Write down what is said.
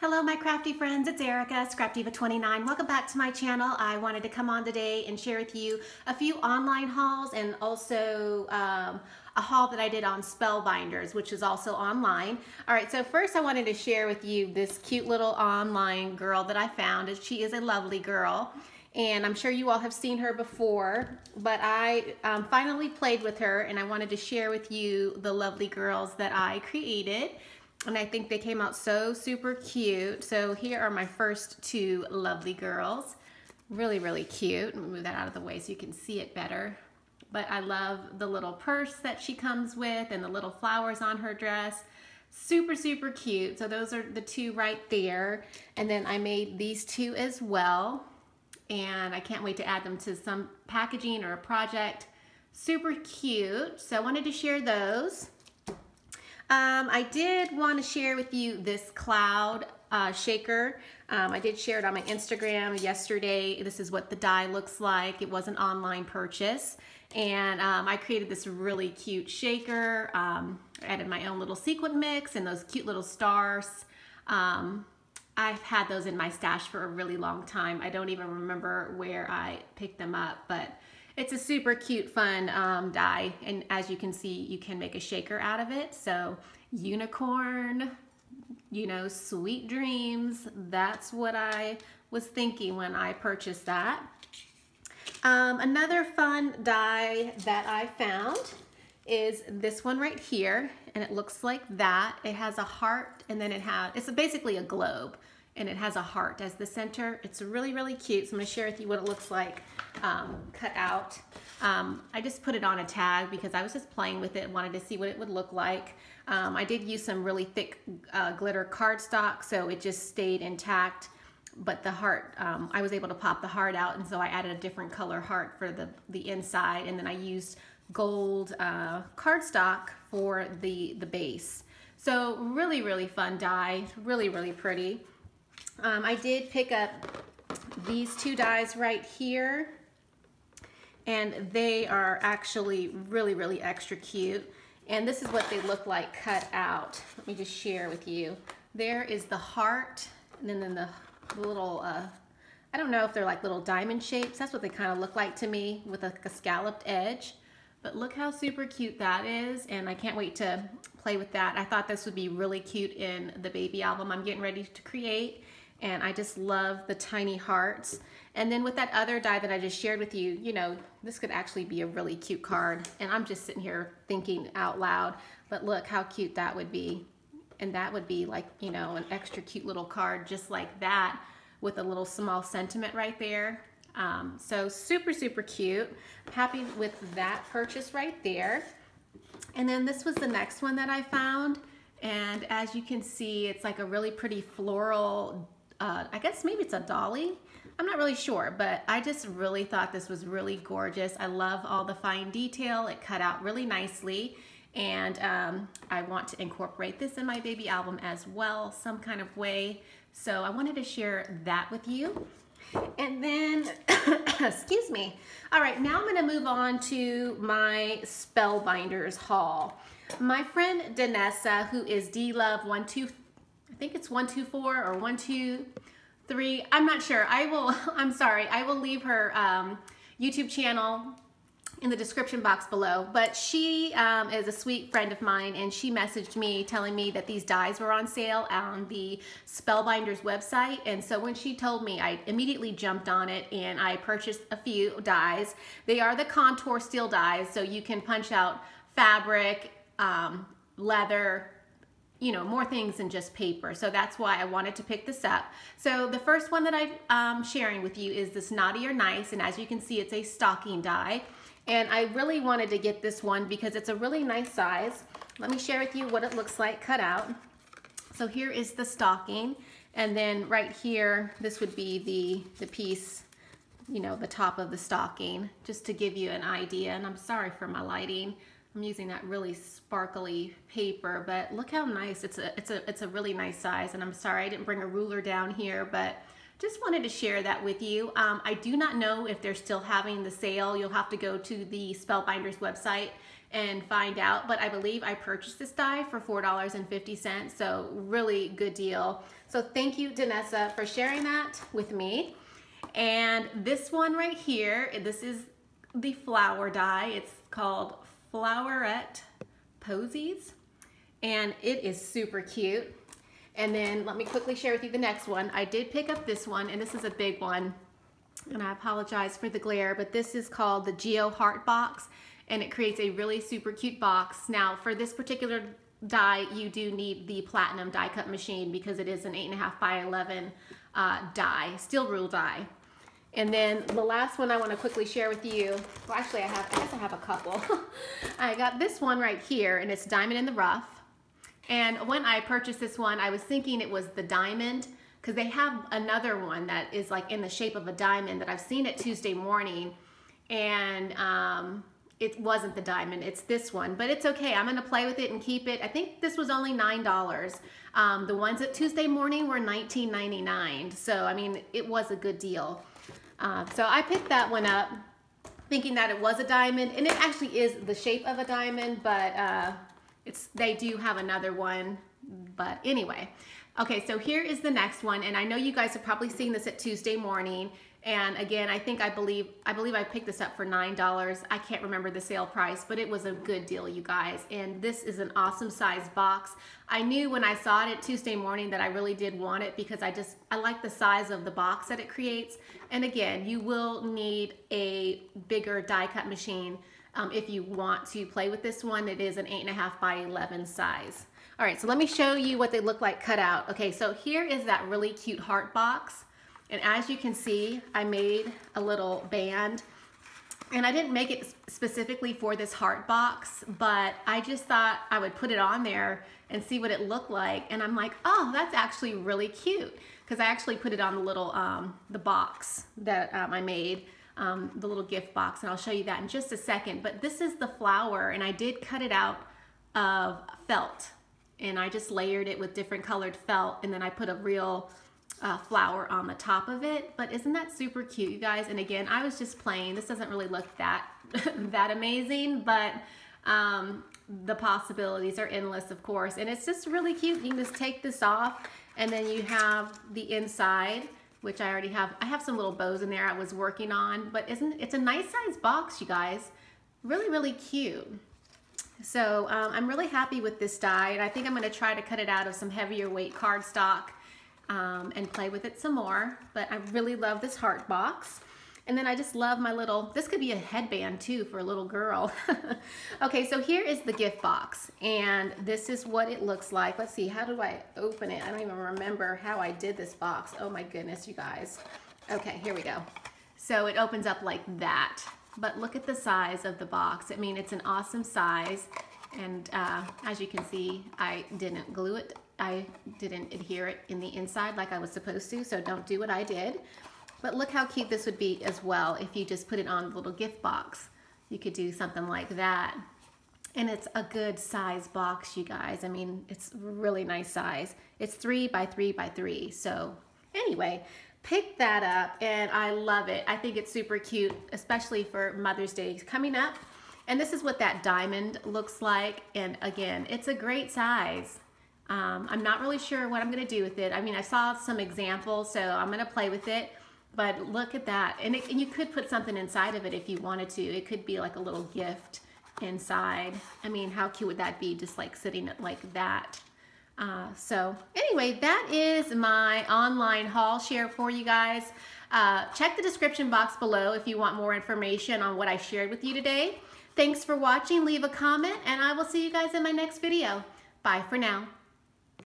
Hello my crafty friends, it's Erica, Scrap Diva 29. Welcome back to my channel. I wanted to come on today and share with you a few online hauls and also um, a haul that I did on Spellbinders, which is also online. All right, so first I wanted to share with you this cute little online girl that I found. She is a lovely girl and I'm sure you all have seen her before, but I um, finally played with her and I wanted to share with you the lovely girls that I created and I think they came out so super cute. So here are my first two lovely girls. Really, really cute. Let me move that out of the way so you can see it better. But I love the little purse that she comes with and the little flowers on her dress. Super, super cute. So those are the two right there. And then I made these two as well. And I can't wait to add them to some packaging or a project. Super cute. So I wanted to share those. Um, I did want to share with you this cloud uh, shaker. Um, I did share it on my Instagram yesterday. This is what the die looks like. It was an online purchase. And um, I created this really cute shaker. Um, added my own little sequin mix and those cute little stars. Um, I've had those in my stash for a really long time. I don't even remember where I picked them up, but it's a super cute, fun um, die. And as you can see, you can make a shaker out of it. So unicorn, you know, sweet dreams. That's what I was thinking when I purchased that. Um, another fun die that I found is this one right here. And it looks like that. It has a heart and then it has, it's basically a globe and it has a heart as the center. It's really, really cute. So I'm gonna share with you what it looks like um, cut out. Um, I just put it on a tag because I was just playing with it, and wanted to see what it would look like. Um, I did use some really thick uh, glitter cardstock, so it just stayed intact. But the heart, um, I was able to pop the heart out, and so I added a different color heart for the, the inside, and then I used gold uh, cardstock for the, the base. So really, really fun die, really, really pretty. Um, I did pick up these two dies right here and they are actually really, really extra cute. And this is what they look like cut out. Let me just share with you. There is the heart and then the little, uh, I don't know if they're like little diamond shapes. That's what they kind of look like to me with a, a scalloped edge. But look how super cute that is. And I can't wait to play with that. I thought this would be really cute in the baby album I'm getting ready to create and I just love the tiny hearts. And then with that other die that I just shared with you, you know, this could actually be a really cute card. And I'm just sitting here thinking out loud, but look how cute that would be. And that would be like, you know, an extra cute little card just like that with a little small sentiment right there. Um, so super, super cute. Happy with that purchase right there. And then this was the next one that I found. And as you can see, it's like a really pretty floral uh, I guess maybe it's a doily. I'm not really sure, but I just really thought this was really gorgeous. I love all the fine detail. It cut out really nicely. And um, I want to incorporate this in my baby album as well, some kind of way. So I wanted to share that with you. And then, excuse me. All right, now I'm gonna move on to my Spellbinders haul. My friend Danessa, who is D-Love12 I think it's 124 or 123. I'm not sure. I will, I'm sorry. I will leave her um, YouTube channel in the description box below. But she um, is a sweet friend of mine and she messaged me telling me that these dies were on sale on the Spellbinders website. And so when she told me, I immediately jumped on it and I purchased a few dies. They are the contour steel dies, so you can punch out fabric, um, leather, you know, more things than just paper. So that's why I wanted to pick this up. So the first one that I'm um, sharing with you is this Naughty or Nice. And as you can see, it's a stocking die. And I really wanted to get this one because it's a really nice size. Let me share with you what it looks like cut out. So here is the stocking. And then right here, this would be the, the piece, you know, the top of the stocking, just to give you an idea. And I'm sorry for my lighting. I'm using that really sparkly paper, but look how nice. It's a, it's a, it's a really nice size. And I'm sorry I didn't bring a ruler down here, but just wanted to share that with you. Um, I do not know if they're still having the sale. You'll have to go to the Spellbinders website and find out, but I believe I purchased this die for $4.50, so really good deal. So thank you, Danessa, for sharing that with me. And this one right here, this is the flower die. It's called Flowerette Posies, and it is super cute. And then let me quickly share with you the next one. I did pick up this one, and this is a big one. And I apologize for the glare, but this is called the Geo Heart Box, and it creates a really super cute box. Now, for this particular die, you do need the platinum die cut machine because it is an 8.5 by 11 uh, die, steel rule die. And then the last one I want to quickly share with you, well actually I have, I guess I have a couple. I got this one right here and it's Diamond in the Rough. And when I purchased this one, I was thinking it was the diamond because they have another one that is like in the shape of a diamond that I've seen it Tuesday morning. And um, it wasn't the diamond, it's this one, but it's okay. I'm gonna play with it and keep it. I think this was only $9. Um, the ones at Tuesday morning were $19.99. So, I mean, it was a good deal. Uh, so I picked that one up thinking that it was a diamond and it actually is the shape of a diamond, but uh, it's they do have another one. But anyway, okay, so here is the next one. And I know you guys have probably seen this at Tuesday morning. And again, I think I believe I believe I picked this up for $9. I can't remember the sale price, but it was a good deal, you guys. And this is an awesome size box. I knew when I saw it at Tuesday morning that I really did want it because I just I like the size of the box that it creates. And again, you will need a bigger die cut machine um, if you want to play with this one. It is an 8.5 by 11 size. All right, so let me show you what they look like cut out. Okay, so here is that really cute heart box. And as you can see, I made a little band and I didn't make it specifically for this heart box, but I just thought I would put it on there and see what it looked like. And I'm like, oh, that's actually really cute. Because I actually put it on the little, um, the box that um, I made, um, the little gift box. And I'll show you that in just a second. But this is the flower and I did cut it out of felt. And I just layered it with different colored felt. And then I put a real uh, flower on the top of it. But isn't that super cute, you guys? And again, I was just playing. This doesn't really look that, that amazing, but um, the possibilities are endless, of course. And it's just really cute. You can just take this off and then you have the inside, which I already have. I have some little bows in there I was working on, but isn't it's a nice size box, you guys. Really, really cute. So um, I'm really happy with this die, and I think I'm going to try to cut it out of some heavier weight cardstock um, and play with it some more. But I really love this heart box. And then I just love my little, this could be a headband too for a little girl. okay, so here is the gift box. And this is what it looks like. Let's see, how do I open it? I don't even remember how I did this box. Oh my goodness, you guys. Okay, here we go. So it opens up like that. But look at the size of the box. I mean, it's an awesome size. And uh, as you can see, I didn't glue it I didn't adhere it in the inside like I was supposed to, so don't do what I did. But look how cute this would be as well if you just put it on the little gift box. You could do something like that. And it's a good size box, you guys. I mean, it's really nice size. It's three by three by three. So anyway, pick that up and I love it. I think it's super cute, especially for Mother's Day coming up. And this is what that diamond looks like. And again, it's a great size. Um, I'm not really sure what I'm going to do with it. I mean, I saw some examples, so I'm going to play with it. But look at that. And, it, and you could put something inside of it if you wanted to. It could be like a little gift inside. I mean, how cute would that be just like sitting like that? Uh, so anyway, that is my online haul share for you guys. Uh, check the description box below if you want more information on what I shared with you today. Thanks for watching. Leave a comment, and I will see you guys in my next video. Bye for now.